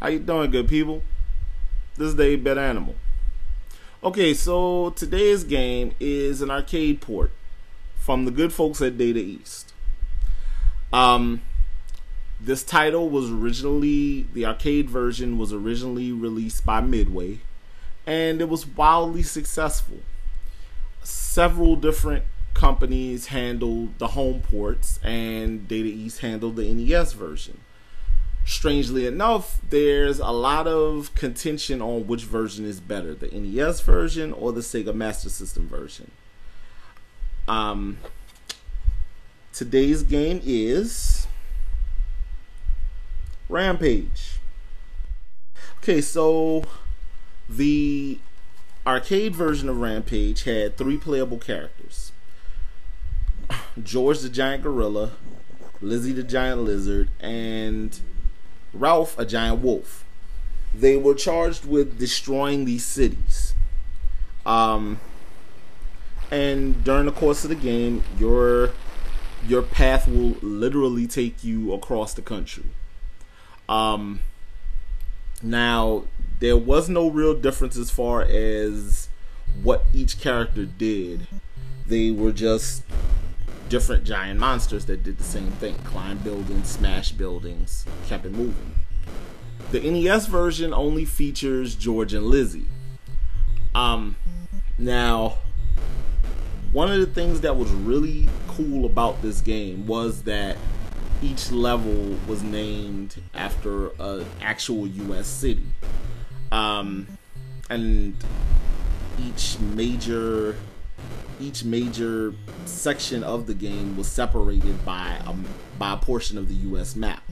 How you doing, good people? This is 8 Bit Animal. Okay, so today's game is an arcade port from the good folks at Data East. Um, this title was originally the arcade version was originally released by Midway, and it was wildly successful. Several different companies handled the home ports, and Data East handled the NES version. Strangely enough, there's a lot of contention on which version is better the NES version or the Sega Master System version. Um, today's game is Rampage. Okay, so the arcade version of Rampage had three playable characters George the Giant Gorilla, Lizzie the Giant Lizard, and Ralph a Giant Wolf. They were charged with destroying these cities. Um, and during the course of the game, your your path will literally take you across the country. Um, now there was no real difference as far as what each character did. They were just different giant monsters that did the same thing climb buildings, smash buildings, kept it moving. The NES version only features George and Lizzie. Um, now, one of the things that was really cool about this game was that each level was named after an actual U.S. city. Um, and each major each major section of the game was separated by a, by a portion of the U.S. map.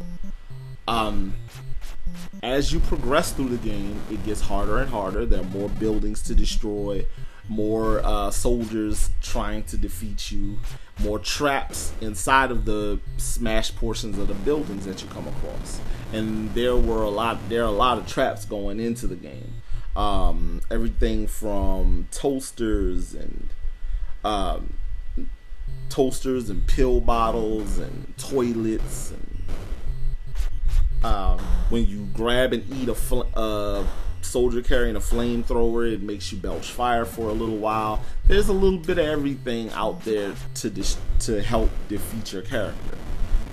Um, as you progress through the game, it gets harder and harder. There are more buildings to destroy, more uh, soldiers trying to defeat you, more traps inside of the smashed portions of the buildings that you come across. And there were a lot. There are a lot of traps going into the game. Um, everything from toasters and um, toasters and pill bottles and toilets and um, when you grab and eat a fl- uh, soldier carrying a flamethrower, it makes you belch fire for a little while. There's a little bit of everything out there to dis- to help defeat your character.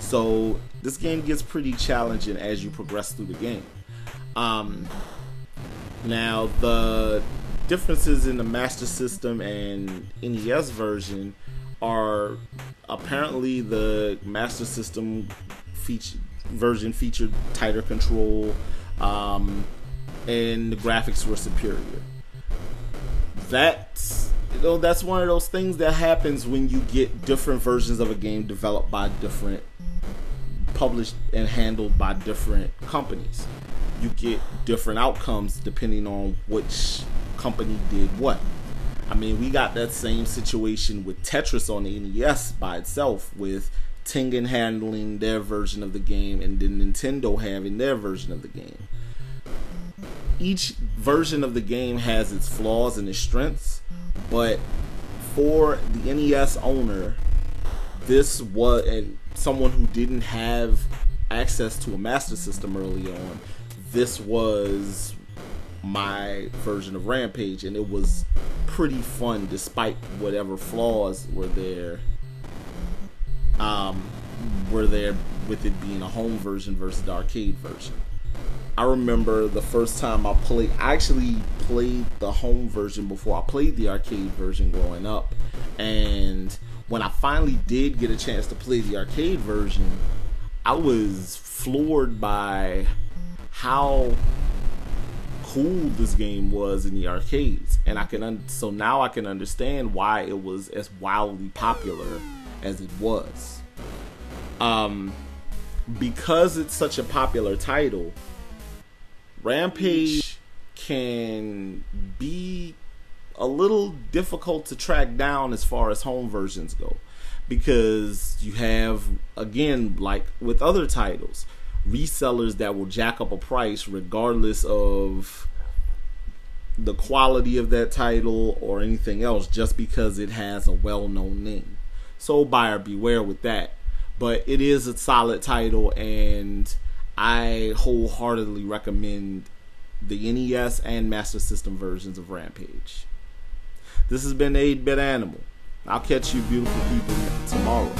So this game gets pretty challenging as you progress through the game. Um, now the differences in the Master System and NES version are apparently the Master System feature version featured tighter control, um, and the graphics were superior. That's you know that's one of those things that happens when you get different versions of a game developed by different published and handled by different companies. You get different outcomes depending on which company did what. I mean, we got that same situation with Tetris on the NES by itself, with Tengen handling their version of the game and then Nintendo having their version of the game. Each version of the game has its flaws and its strengths, but for the NES owner, this was and someone who didn't have access to a master system early on, this was my version of Rampage, and it was pretty fun despite whatever flaws were there. Um, were there with it being a home version versus the arcade version. I remember the first time I played. I actually played the home version before I played the arcade version growing up, and when I finally did get a chance to play the arcade version, I was floored by how cool this game was in the arcades, and I can un- so now I can understand why it was as wildly popular as it was. Um, because it's such a popular title, Rampage can be a little difficult to track down as far as home versions go because you have again like with other titles resellers that will jack up a price regardless of the quality of that title or anything else just because it has a well-known name. So buyer beware with that. But it is a solid title and I wholeheartedly recommend the NES and Master System versions of Rampage. This has been 8 Bit Animal. I'll catch you beautiful people tomorrow.